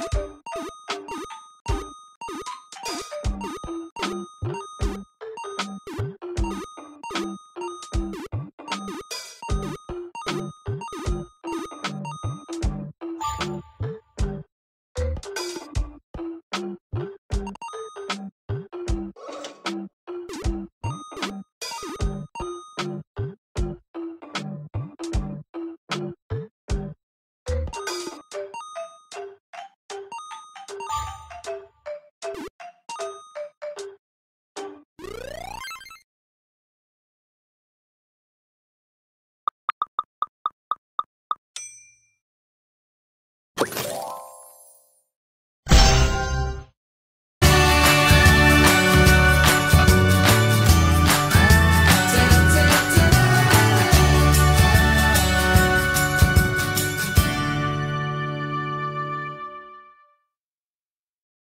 え?